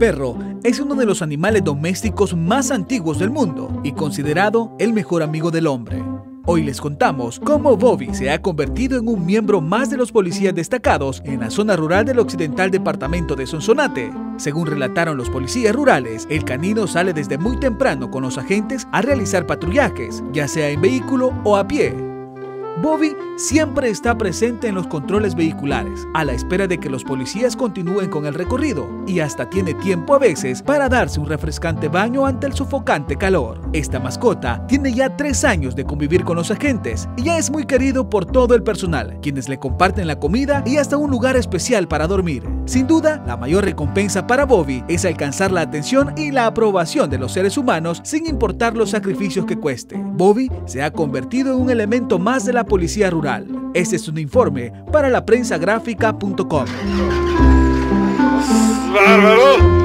perro es uno de los animales domésticos más antiguos del mundo y considerado el mejor amigo del hombre. Hoy les contamos cómo Bobby se ha convertido en un miembro más de los policías destacados en la zona rural del occidental departamento de Sonsonate. Según relataron los policías rurales, el canino sale desde muy temprano con los agentes a realizar patrullajes, ya sea en vehículo o a pie, Bobby siempre está presente en los controles vehiculares, a la espera de que los policías continúen con el recorrido, y hasta tiene tiempo a veces para darse un refrescante baño ante el sofocante calor. Esta mascota tiene ya tres años de convivir con los agentes y ya es muy querido por todo el personal, quienes le comparten la comida y hasta un lugar especial para dormir. Sin duda, la mayor recompensa para Bobby es alcanzar la atención y la aprobación de los seres humanos sin importar los sacrificios que cueste. Bobby se ha convertido en un elemento más de la Policía Rural. Este es un informe para la prensa gráfica.com. ¡Bárbaro!